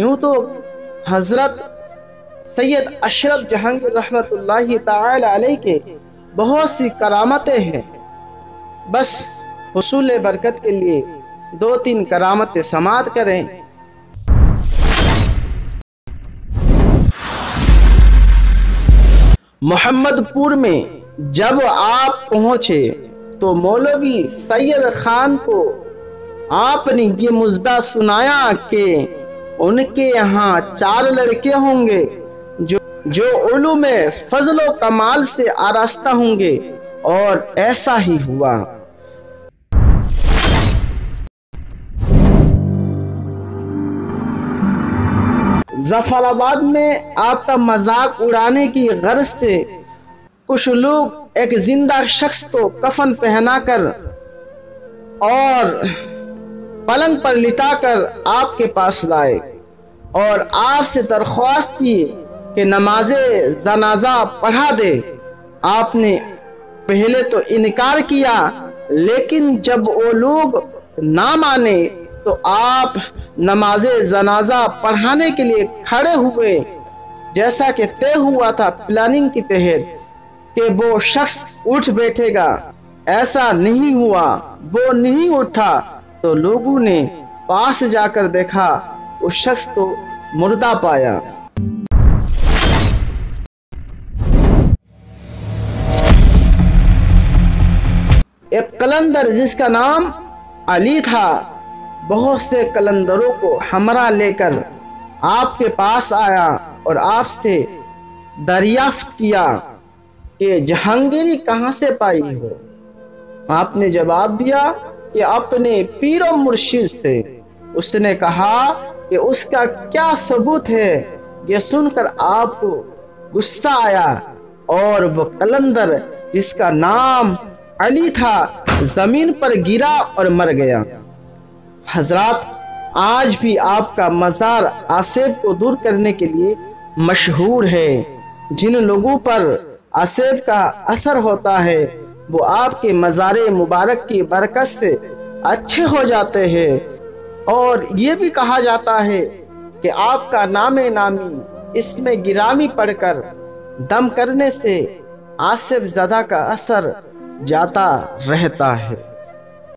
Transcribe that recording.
यूँ तो हज़रत सैयद अशरफ जहांगीर अलैह के बहुत सी करामतें हैं। बस हसूल बरकत के लिए दो तीन करामतें समात करें। मोहम्मदपुर में जब आप पहुँचे तो मौलवी सैयद खान को आपने ये मुद्दा सुनाया कि उनके यहाँ चार लड़के होंगे, जो जो उलू में फजलो कमाल से आरास्ता होंगे, और ऐसा ही हुआ। जफराबाद में आपका मज़ाक उड़ाने की गर्ज से कुछ लोग एक ज़िंदा शख्स को कफन पहनाकर और पलंग पर लिटाकर आपके पास लाए। और आपसे दरख्वास्त की कि नमाज़ जनाजा पढ़ा दे। आपने पहले तो इनकार किया, लेकिन जब वो लोग ना माने तो आप नमाज़ जनाजा पढ़ाने के लिए खड़े हुए। जैसा कि तय हुआ था प्लानिंग के तहत कि वो शख्स उठ बैठेगा। ऐसा नहीं हुआ। वो नहीं उठा तो लोगों ने पास जाकर देखा उस शख्स को मुर्दा पाया। एक कलंदर जिसका नाम अली था, बहुत से कलंदरों को हमरा लेकर आपके पास आया और आपसे दरियाफ्त किया कि जहांगीरी कहाँ से पाई हो। आपने जवाब दिया कि अपने पीरो मुर्शिद से। उसने कहा कि उसका क्या सबूत है? ये सुनकर आपको गुस्सा आया और वो कलंदर, जिसका नाम अली था, ज़मीन पर गिरा और मर गया। हज़रत, आज भी आपका मज़ार आसेब को दूर करने के लिए मशहूर है। जिन लोगों पर आसेब का असर होता है, वो आपके मज़ार मुबारक की बरकत से अच्छे हो जाते हैं। और ये भी कहा जाता है कि आपका नाम नामी इसमें गिरामी पढ़कर दम करने से आसिफ ज़दा का असर जाता रहता है।